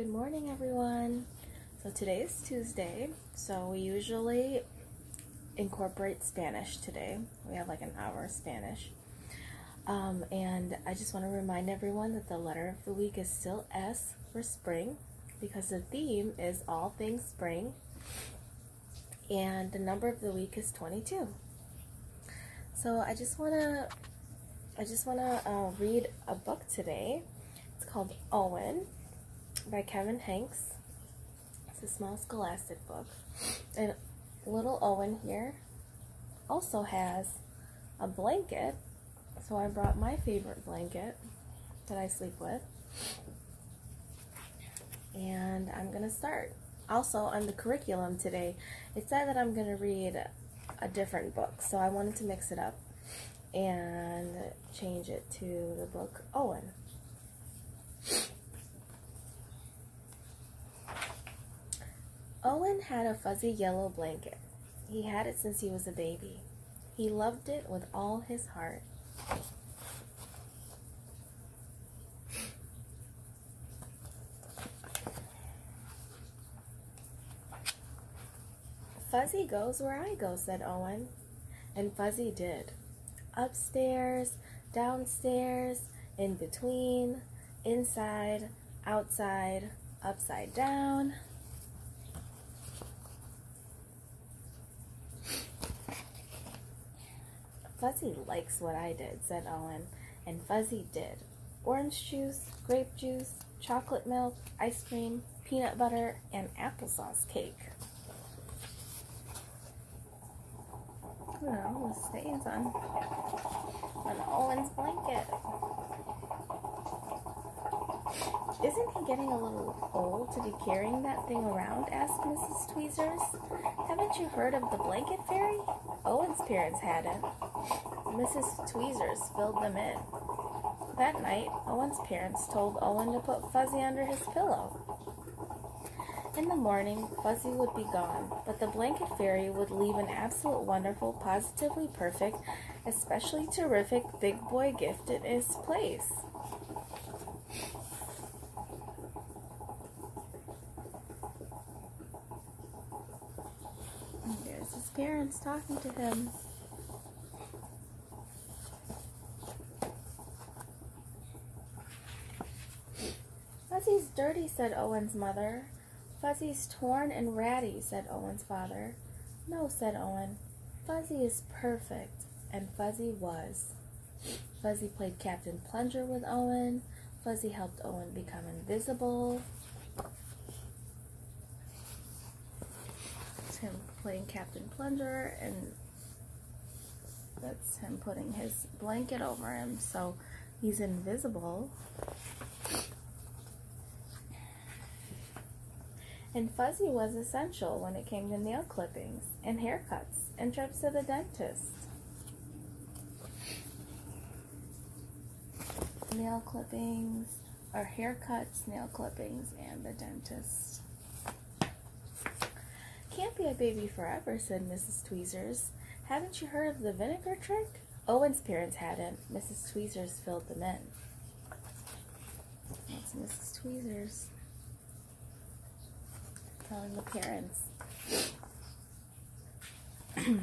Good morning, everyone. So today is Tuesday, so we usually incorporate Spanish today. We have like an hour of Spanish. Um, and I just want to remind everyone that the letter of the week is still S for spring because the theme is all things spring. And the number of the week is 22. So I just want to I just want to uh, read a book today. It's called Owen by Kevin Henkes. It's a small scholastic book. And little Owen here also has a blanket. So I brought my favorite blanket that I sleep with. And I'm going to start. Also, on the curriculum today, it said that I'm going to read a different book. So I wanted to mix it up and change it to the book Owen. Owen had a fuzzy yellow blanket. He had it since he was a baby. He loved it with all his heart. Fuzzy goes where I go, said Owen. And Fuzzy did. Upstairs, downstairs, in between, inside, outside, upside down. Fuzzy likes what I did, said Owen, and Fuzzy did. Orange juice, grape juice, chocolate milk, ice cream, peanut butter, and applesauce cake. Oh, the stains on, on Owen's blanket. Isn't he getting a little old to be carrying that thing around? asked Mrs. Tweezers. Haven't you heard of the blanket fairy? Owen's parents hadn't. Mrs. Tweezers filled them in. That night, Owen's parents told Owen to put Fuzzy under his pillow. In the morning, Fuzzy would be gone, but the blanket fairy would leave an absolute wonderful, positively perfect, especially terrific big boy gift in his place. There's his parents talking to him. Fuzzy's dirty, said Owen's mother. Fuzzy's torn and ratty, said Owen's father. No, said Owen. Fuzzy is perfect, and Fuzzy was. Fuzzy played Captain Plunger with Owen. Fuzzy helped Owen become invisible. It's him playing Captain Plunger, and that's him putting his blanket over him so he's invisible. And Fuzzy was essential when it came to nail clippings and haircuts and trips to the dentist. Nail clippings, or haircuts, nail clippings, and the dentist. Can't be a baby forever, said Mrs. Tweezers. Haven't you heard of the vinegar trick? Owen's parents hadn't. Mrs. Tweezers filled them in. That's Mrs. Tweezers telling the parents.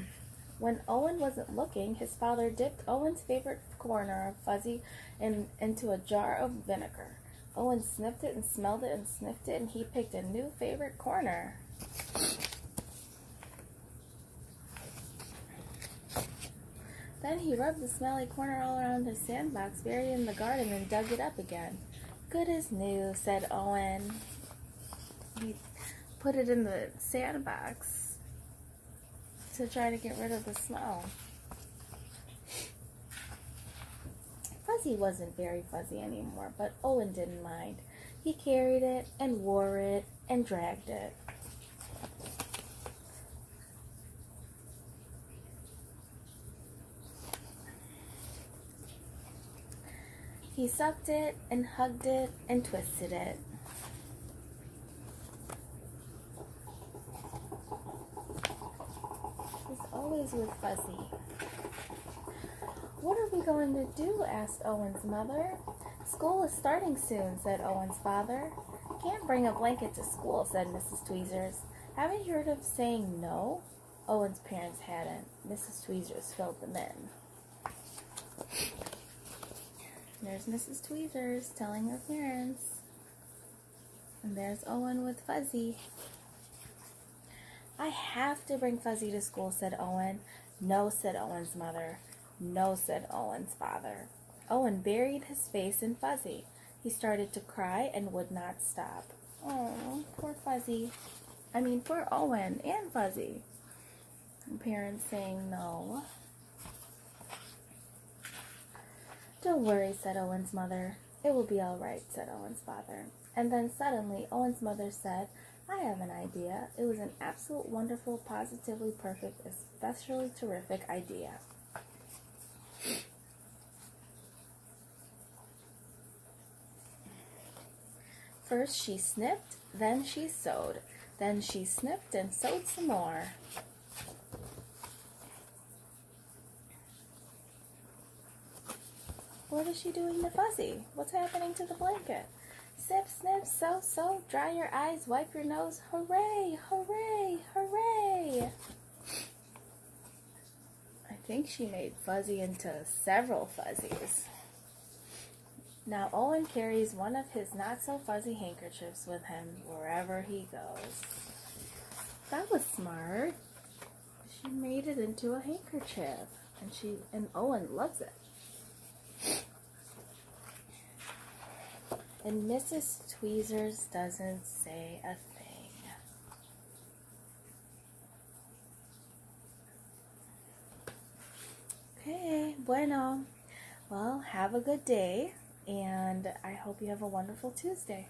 when Owen wasn't looking, his father dipped Owen's favorite corner of Fuzzy in, into a jar of vinegar. Owen sniffed it and smelled it and sniffed it, and he picked a new favorite corner. Then he rubbed the smelly corner all around his sandbox buried in the garden and dug it up again. Good as new, said Owen. He put it in the sandbox to try to get rid of the smell. Fuzzy wasn't very fuzzy anymore, but Owen didn't mind. He carried it and wore it and dragged it. He sucked it and hugged it and twisted it. Always with Fuzzy. What are we going to do? asked Owen's mother. School is starting soon, said Owen's father. Can't bring a blanket to school, said Mrs. Tweezers. Haven't you heard of saying no? Owen's parents hadn't. Mrs. Tweezers filled them in. There's Mrs. Tweezers telling her parents. And there's Owen with Fuzzy. I have to bring Fuzzy to school, said Owen. No, said Owen's mother. No, said Owen's father. Owen buried his face in Fuzzy. He started to cry and would not stop. Oh, poor Fuzzy. I mean, poor Owen and Fuzzy. Parents saying no. Don't worry, said Owen's mother. It will be all right, said Owen's father. And then suddenly, Owen's mother said, I have an idea. It was an absolute, wonderful, positively perfect, especially terrific idea. First she snipped, then she sewed, then she snipped and sewed some more. What is she doing to Fuzzy? What's happening to the blanket? Snip, snip, sew, sew, dry your eyes, wipe your nose. Hooray, hooray, hooray. I think she made Fuzzy into several Fuzzies. Now Owen carries one of his not so fuzzy handkerchiefs with him wherever he goes. That was smart. She made it into a handkerchief and she and Owen loves it. And Mrs. Tweezers doesn't say a thing. Okay, bueno. Well, have a good day and I hope you have a wonderful Tuesday.